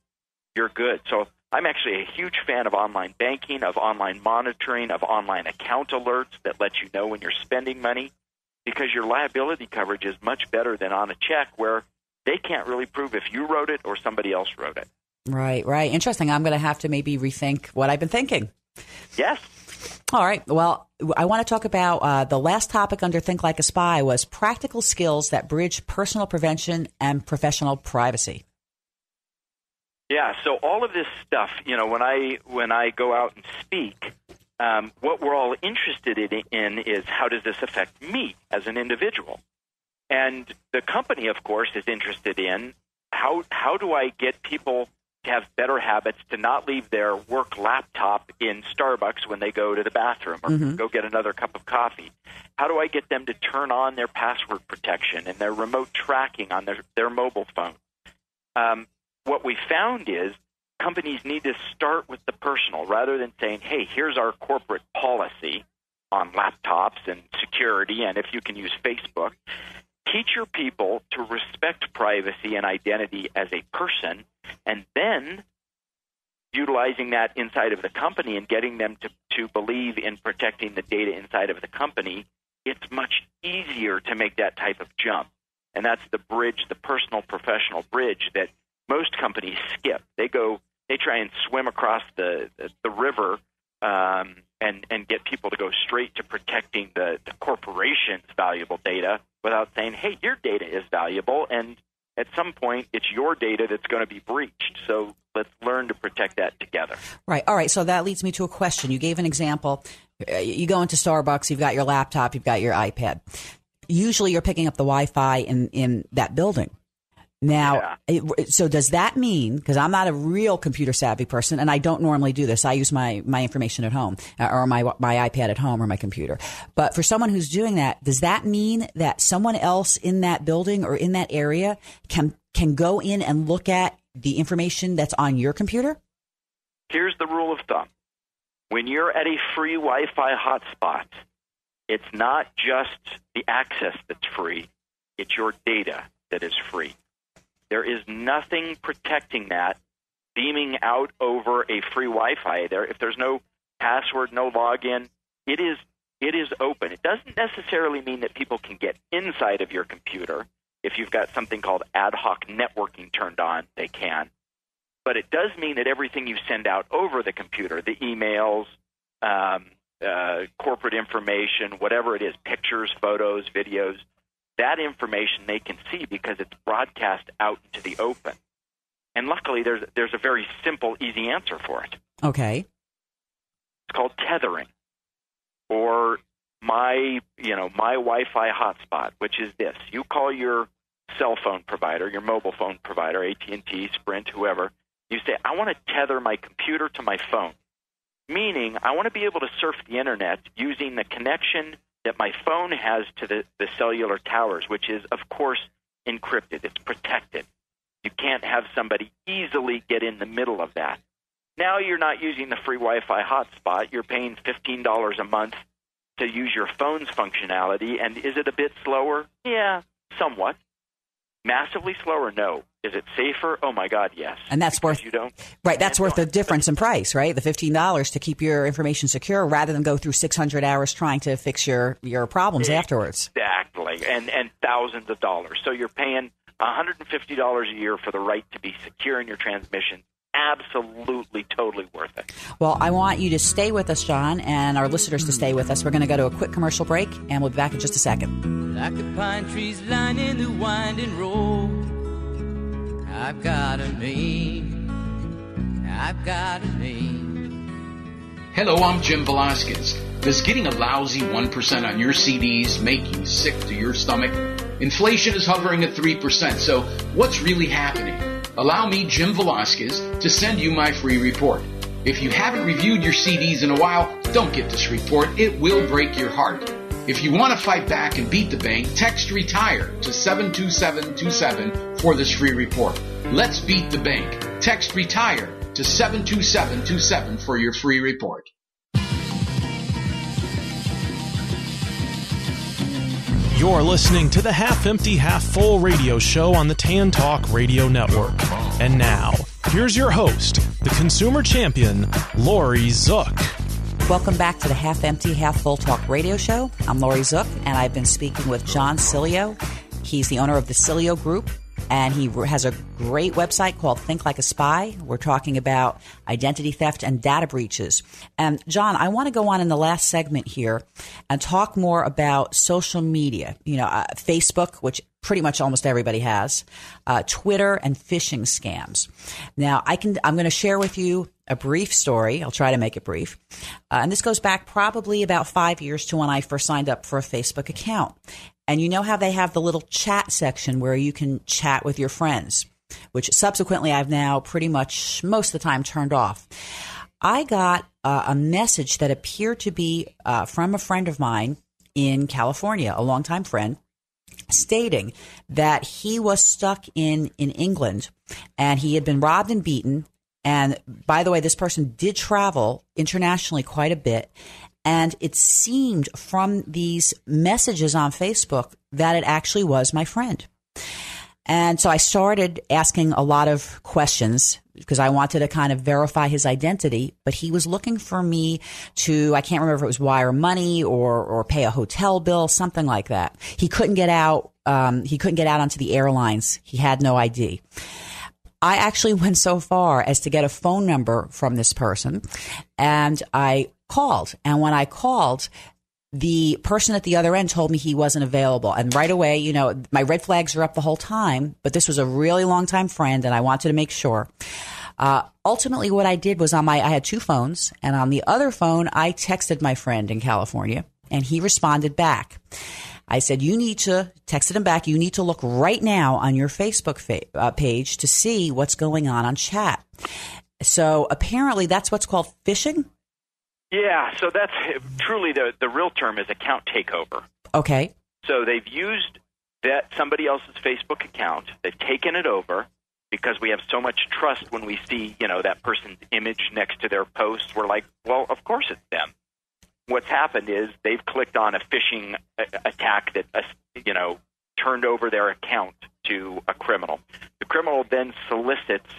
you're good. So I'm actually a huge fan of online banking, of online monitoring, of online account alerts that let you know when you're spending money because your liability coverage is much better than on a check where they can't really prove if you wrote it or somebody else wrote it. Right, right. Interesting. I'm going to have to maybe rethink what I've been thinking. Yes. All right. Well, I want to talk about uh, the last topic under Think Like a Spy was practical skills that bridge personal prevention and professional privacy. Yeah, so all of this stuff, you know, when I when I go out and speak, um, what we're all interested in, is how does this affect me as an individual, and the company, of course, is interested in how how do I get people to have better habits to not leave their work laptop in Starbucks when they go to the bathroom or go get another cup of coffee. How do I get them to turn on their password protection and their remote tracking on their, their mobile phone? um, what we found is companies need to start with the personal rather than saying, hey, here's our corporate policy on laptops and security and if you can use Facebook. Teach your people to respect privacy and identity as a person and then utilizing that inside of the company and getting them to, to believe in protecting the data inside of the company, it's much easier to make that type of jump. And that's the bridge, the personal professional bridge that most companies skip. They go, they try and swim across the the, river um, and and get people to go straight to protecting the, the corporation's valuable data without saying, hey, your data is valuable, and at some point, it's your data that's going to be breached. So let's learn to protect that together. Right. All right. So that leads me to a question. You gave an example. You go into Starbucks, you've got your laptop, you've got your iPad. Usually you're picking up the Wi Fi in, in that building. Now, it, so does that mean, because I'm not a real computer savvy person and I don't normally do this, I use my, my information at home uh, or my, my iPad at home or my computer. But for someone who's doing that, does that mean that someone else in that building or in that area can, can go in and look at the information that's on your computer? Here's the rule of thumb when you're at a free Wi Fi hotspot, it's not just the access that's free, it's your data that is free. There is nothing protecting that beaming out over a free Wi Fi. There, if there's no password, no login. It is it is open. It doesn't necessarily mean that people can get inside of your computer. If you've got something called ad hoc networking turned on, they can. But it does mean that everything you send out over the computer, the emails, um, uh, corporate information, whatever it is, pictures, photos, videos, that information they can see because it's broadcast out into the open. And luckily, there's there's a very simple, easy answer for it. Okay. It's called tethering, or my you know my Wi-Fi hotspot, which is this: you call your cell phone provider, your mobile phone provider, AT and T, Sprint, whoever. You say, I want to tether my computer to my phone, meaning I want to be able to surf the internet using the connection that my phone has to the, the cellular towers, which is of course encrypted. It's protected. You can't have somebody easily get in the middle of that. Now you're not using the free Wi-Fi hotspot. You're paying $15 a month to use your phone's functionality. And is it a bit slower? Yeah, somewhat. Massively slower? No. Is it safer? Oh my God, yes. And that's Because worth you don't right. That's worth the difference in price, right? The fifteen dollars to keep your information secure, rather than go through six hundred hours trying to fix your your problems afterwards. Exactly, and and thousands of dollars. So you're paying $150 a year for the right to be secure in your transmission. Absolutely, totally worth it. Well, I want you to stay with us, John, and our listeners to stay with us. We're going to go to a quick commercial break, and we'll be back in just a second. Like I've got a name. I've got a name. Hello, I'm Jim Velasquez. Does getting a lousy 1% on your CDs make you sick to your stomach? Inflation is hovering at 3%, so what's really happening? Allow me, Jim Velasquez, to send you my free report. If you haven't reviewed your CDs in a while, don't get this report. It will break your heart. If you want to fight back and beat the bank, text RETIRE to 72727 for this free report. Let's beat the bank. Text RETIRE to 72727 for your free report. You're listening to the Half Empty, Half Full radio show on the Tan Talk Radio Network. And now, here's your host, the consumer champion, Laurie Zoock. Welcome back to the Half Empty, Half Full Talk Radio Show. I'm Laurie Zoock, and I've been speaking with John Sileo. He's the owner of the Sileo Group, and he has a great website called Think Like a Spy. We're talking about identity theft and data breaches. And John, I want to go on in the last segment here and talk more about social media. You know, uh, Facebook, which pretty much almost everybody has, uh, Twitter, and phishing scams. Now, I can. I'm going to share with you a brief story. I'll try to make it brief. Uh, and this goes back probably about five years to when I first signed up for a Facebook account. And you know how they have the little chat section where you can chat with your friends, which subsequently I've now pretty much most of the time turned off. I got uh, a message that appeared to be uh, from a friend of mine in California, a longtime friend, stating that he was stuck in in England and he had been robbed and beaten. And by the way, this person did travel internationally quite a bit. And it seemed from these messages on Facebook that it actually was my friend. And so I started asking a lot of questions because I wanted to kind of verify his identity, but he was looking for me to, I can't remember if it was wire money or, or pay a hotel bill, something like that. He couldn't get out. Um, he couldn't get out onto the airlines. He had no ID. I actually went so far as to get a phone number from this person and I called. And when I called, the person at the other end told me he wasn't available. And right away, you know, my red flags are up the whole time, but this was a really long time friend and I wanted to make sure. Uh, ultimately, what I did was on my, I had two phones and on the other phone, I texted my friend in California and he responded back. I said, you need to, texted him back, you need to look right now on your Facebook fa- uh, page to see what's going on on chat. So apparently that's what's called phishing. Yeah, so that's truly the the real term is account takeover. Okay. So they've used that somebody else's Facebook account. They've taken it over because we have so much trust when we see, you know, that person's image next to their post. We're like, well, of course it's them. What's happened is they've clicked on a phishing attack that, uh, you know, turned over their account to a criminal. The criminal then solicits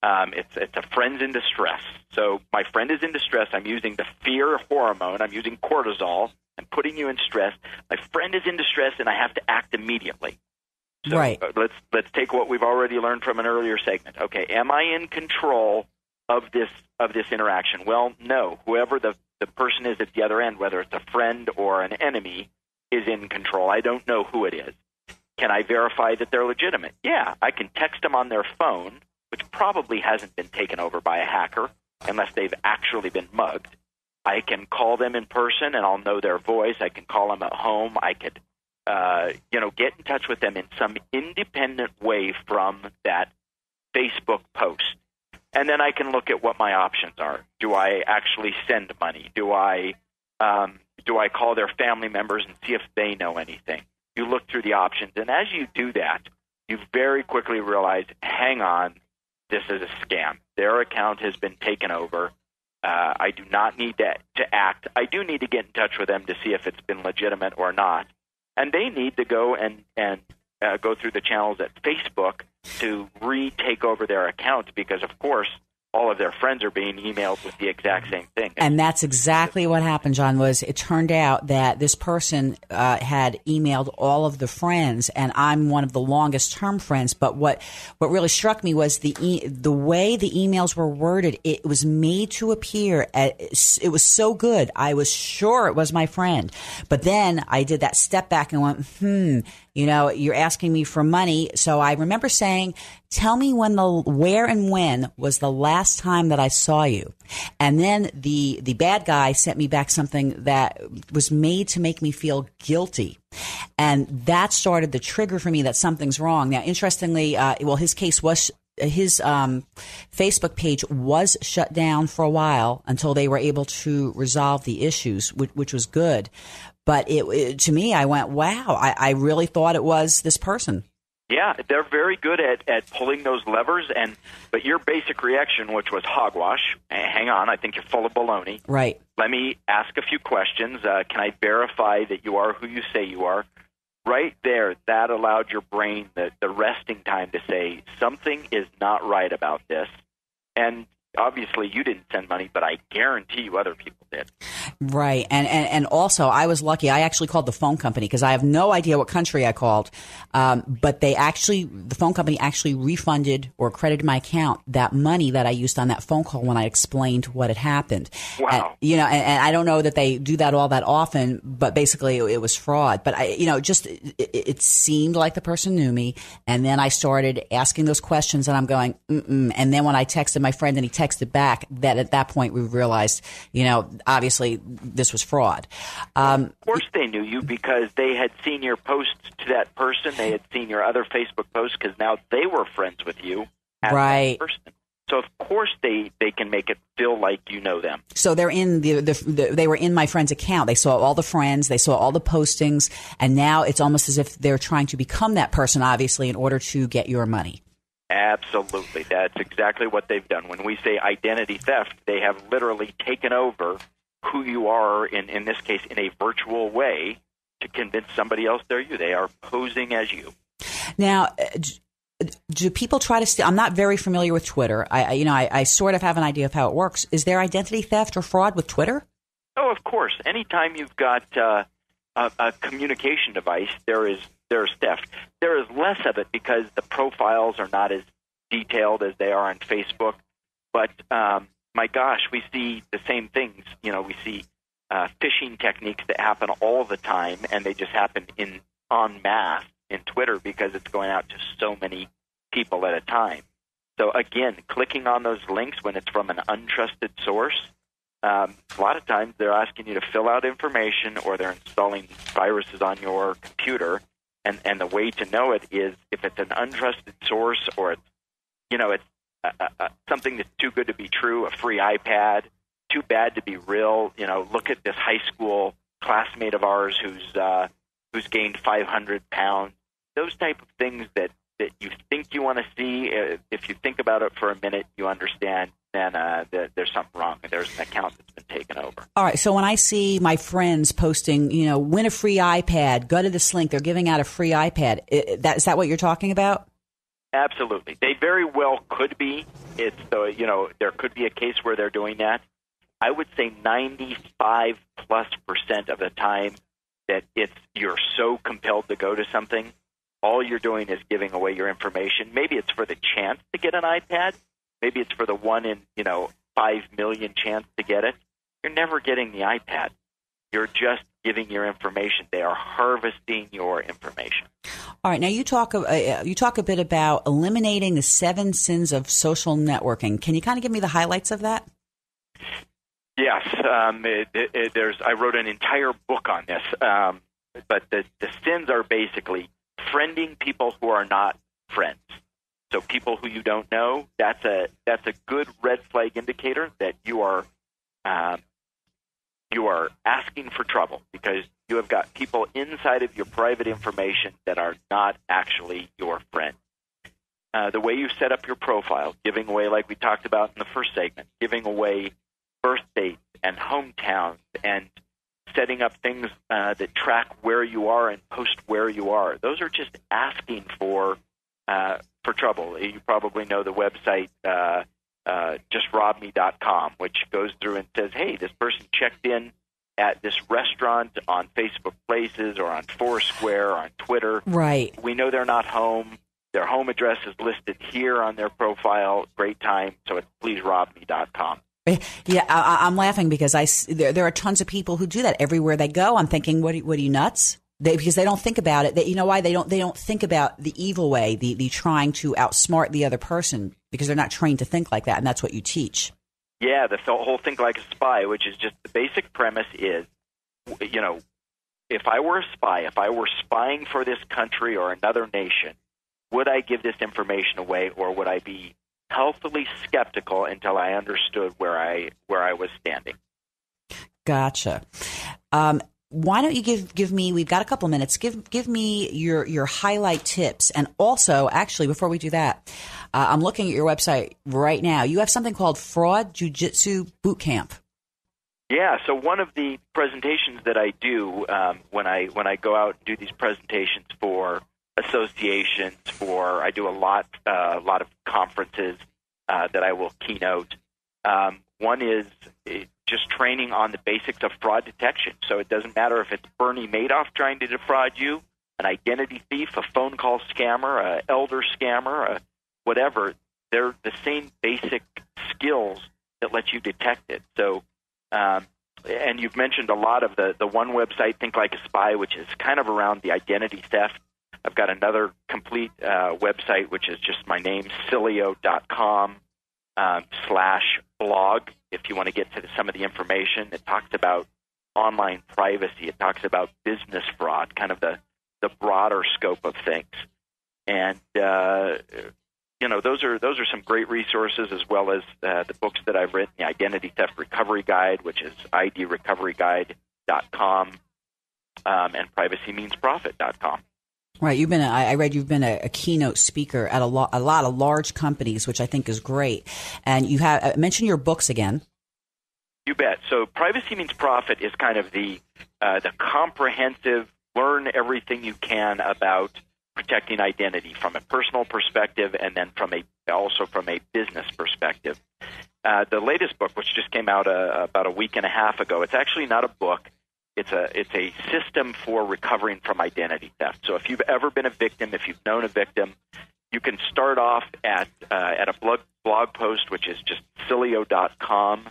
Um, it's it's a friend's in distress. So my friend is in distress. I'm using the fear hormone. I'm using cortisol. I'm putting you in stress. My friend is in distress, and I have to act immediately. So, Right. uh, let's let's take what we've already learned from an earlier segment. Okay, am I in control of this of this interaction? Well, no. Whoever the the person is at the other end, whether it's a friend or an enemy, is in control. I don't know who it is. Can I verify that they're legitimate? Yeah, I can text them on their phone, which probably hasn't been taken over by a hacker unless they've actually been mugged. I can call them in person and I'll know their voice. I can call them at home. I could, uh, you know, get in touch with them in some independent way from that Facebook post. And then I can look at what my options are. Do I actually send money? Do I um, do I call their family members and see if they know anything? You look through the options, and as you do that, you very quickly realize, hang on, this is a scam. Their account has been taken over. Uh, I do not need to, to act. I do need to get in touch with them to see if it's been legitimate or not. And they need to go and, and uh, go through the channels at Facebook to retake over their account because, of course, all of their friends are being emailed with the exact same thing. And that's exactly what happened, John. Was it turned out that this person uh, had emailed all of the friends, and I'm one of the longest term friends. But what what really struck me was the e- the way the emails were worded. It was made to appear as, it was so good. I was sure it was my friend, but then I did that step back and went, hmm. You know, you're asking me for money, so I remember saying, "Tell me when the where and when was the last time that I saw you." And then the the bad guy sent me back something that was made to make me feel guilty. And that started the trigger for me that something's wrong. Now, interestingly, uh, well, his case was his um, Facebook page was shut down for a while until they were able to resolve the issues, which, which was good. But it, it, to me, I went, wow, I, I really thought it was this person. Yeah, they're very good at, at pulling those levers. And but your basic reaction, which was hogwash, eh, hang on, I think you're full of baloney. Right. Let me ask a few questions. Uh, can I verify that you are who you say you are? Right there, that allowed your brain the, the resting time to say something is not right about this. And obviously, you didn't send money, but I guarantee you other people did. Right. And, and, and also, I was lucky. I actually called the phone company because I have no idea what country I called. Um, but they actually, the phone company actually refunded or credited my account that money that I used on that phone call when I explained what had happened. Wow. And, you know, and, and I don't know that they do that all that often, but basically it, it was fraud. But I, you know, just, it, it seemed like the person knew me. And then I started asking those questions and I'm going, mm-mm. And then when I texted my friend and he texted back, that at that point we realized, you know, obviously this was fraud. Um, Of course, they knew you because they had seen your posts to that person. They had seen your other Facebook posts because now they were friends with you Right. So of course they they can make it feel like you know them. So they're in the, the, the they were in my friend's account. They saw all the friends, they saw all the postings, and now it's almost as if they're trying to become that person, obviously, in order to get your money. Absolutely, that's exactly what they've done. When we say identity theft, they have literally taken over who you are in in this case in a virtual way to convince somebody else they're you. They are posing as you. Now, uh, do people try to steal? I'm not very familiar with Twitter. I, I you know, I, I sort of have an idea of how it works. Is there identity theft or fraud with Twitter? Oh, of course. Anytime you've got uh, a, a communication device, there is there is theft. There is less of it because the profiles are not as detailed as they are on Facebook. But um, my gosh, we see the same things. You know, we see uh, phishing techniques that happen all the time, and they just happen in en masse in Twitter because it's going out to so many people at a time. So again, clicking on those links when it's from an untrusted source um, a lot of times they're asking you to fill out information or they're installing viruses on your computer. And, and the way to know it is if it's an untrusted source or it's, you know, it's uh, uh, uh, something that's too good to be true, a free iPad, too bad to be real. You know, look at this high school classmate of ours who's uh, who's gained 500 pounds. Those type of things that that you think you want to see. Uh, if you think about it for a minute, you understand. Then uh, that there's something wrong. There's an account that's been taken over. All right. So when I see my friends posting, you know, win a free iPad, go to this link, they're giving out a free iPad. I- That is that what you're talking about? Absolutely, they very well could be. It's the you know there could be a case where they're doing that. I would say 95 plus percent of the time that it's you're so compelled to go to something, all you're doing is giving away your information. Maybe it's for the chance to get an iPad. Maybe it's for the one in you know five million chance to get it. You're never getting the iPad. You're just giving your information. They are harvesting your information. All right, now you talk uh, you talk a bit about eliminating the seven sins of social networking. Can you kind of give me the highlights of that? Yes, um, it, it, there's. I wrote an entire book on this, um, but the, the sins are basically friending people who are not friends. So people who you don't know, that's a that's a good red flag indicator that you are um, you are asking for trouble because you have got people inside of your private information that are not actually your friend. Uh, the way you set up your profile, giving away, like we talked about in the first segment, giving away birth dates and hometowns and setting up things uh, that track where you are and post where you are. Those are just asking for uh, for trouble. You probably know the website uh, uh, justrobme.com, which goes through and says, "Hey, this person checked in at this restaurant on Facebook Places or on Foursquare or on Twitter. Right. We know they're not home. Their home address is listed here on their profile. Great time. So it's pleaserobme.com. Eh, yeah, I, I'm laughing because I there, there are tons of people who do that everywhere they go. I'm thinking, what? Are, what are you nuts? They, because they don't think about it. They, you know why they don't? They don't think about the evil way, the the trying to outsmart the other person because they're not trained to think like that, and that's what you teach. Yeah, the whole think like a spy, which is just the basic premise is, you know, if I were a spy, if I were spying for this country or another nation, would I give this information away, or would I be healthily skeptical until I understood where I where I was standing. Gotcha. Um, why don't you give give me? We've got a couple minutes. Give give me your your highlight tips, and also actually before we do that, uh, I'm looking at your website right now. You have something called Fraud Jujitsu Boot Camp. Yeah. So one of the presentations that I do um, when I when I go out and do these presentations for associations, for I do a lot a uh, lot of conferences uh, that I will keynote. Um, one is uh, just training on the basics of fraud detection. So it doesn't matter if it's Bernie Madoff trying to defraud you, an identity thief, a phone call scammer, a elder scammer, a whatever. They're the same basic skills that let you detect it. So, um, and you've mentioned a lot of the the one website, Think Like a Spy, which is kind of around the identity theft I've got another complete uh, website, which is just my name, Sileo.com um, slash blog. If you want to get to the, some of the information, it talks about online privacy. It talks about business fraud, kind of the, the broader scope of things. And uh, you know, those are those are some great resources, as well as uh, the books that I've written, the Identity Theft Recovery Guide, which is idrecoveryguide.com, um, and privacymeansprofit.com. Right, you've been. A, I read you've been a, a keynote speaker at a lot, a lot of large companies, which I think is great. And you have uh, mention your books again. You bet. So, privacy means profit is kind of the uh, the comprehensive learn everything you can about protecting identity from a personal perspective, and then from a also from a business perspective. Uh, the latest book, which just came out uh, about a week and a half ago, it's actually not a book. It's a it's a system for recovering from identity theft. So if you've ever been a victim, if you've known a victim, you can start off at uh, at a blog blog post, which is just sileo.com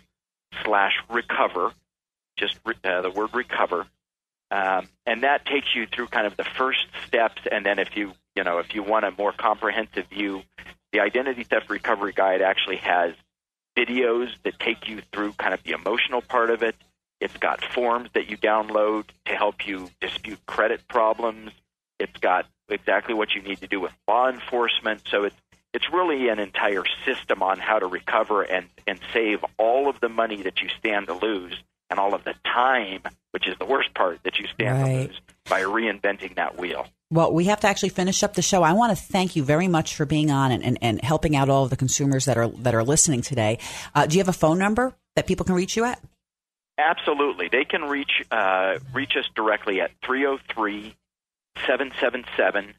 slash recover, just uh, the word recover, um, and that takes you through kind of the first steps. And then if you you know if you want a more comprehensive view, the identity theft recovery guide actually has videos that take you through kind of the emotional part of it it's got forms that you download to help you dispute credit problems. It's got exactly what you need to do with law enforcement. So it's it's really an entire system on how to recover and, and save all of the money that you stand to lose and all of the time, which is the worst part, that you stand right. to lose by reinventing that wheel. Well, we have to actually finish up the show. I want to thank you very much for being on and, and, and helping out all of the consumers that are that are listening today. Uh, do you have a phone number that people can reach you at? Absolutely. They can reach uh, reach us directly at 303 777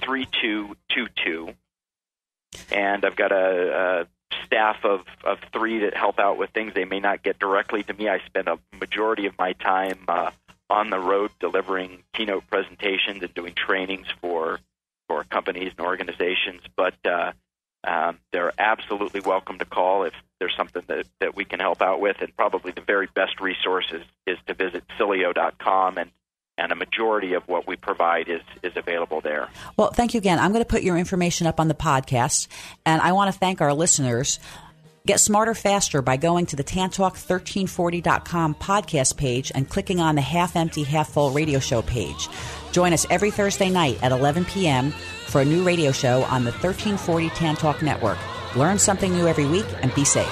3222. and I've got a, a staff of, of three that help out with things they may not get directly to me. I spend a majority of my time uh, on the road delivering keynote presentations and doing trainings for for companies and organizations. But uh, um, they're absolutely welcome to call if there's something that, that we can help out with. And probably the very best resource is, is to visit Sileo.com and and a majority of what we provide is is available there. Well, thank you again. I'm going to put your information up on the podcast, and I want to thank our listeners. Get smarter faster by going to the tantalk1340.com podcast page and clicking on the half empty, half full radio show page. Join us every Thursday night at 11 p.m for a new radio show on the 1340 Tan Talk Network. Learn something new every week and be safe.